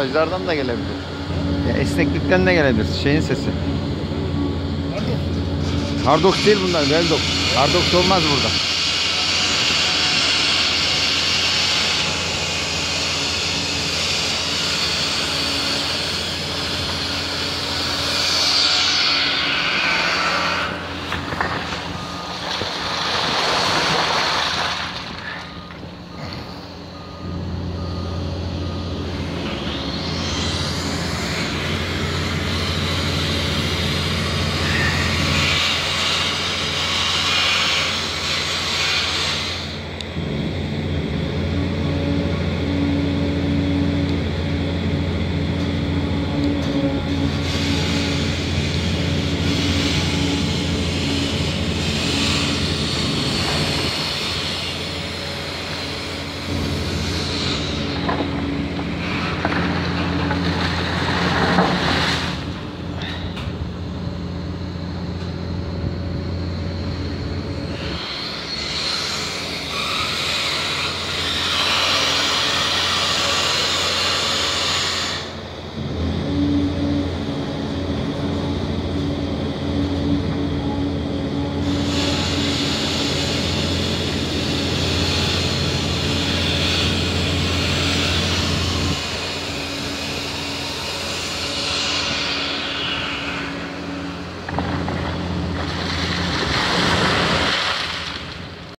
Saclardan da gelebilir. Ya esneklikten de gelebilir. Şeyin sesi. Hardox değil bunlar. Veldox. Hardox olmaz burada.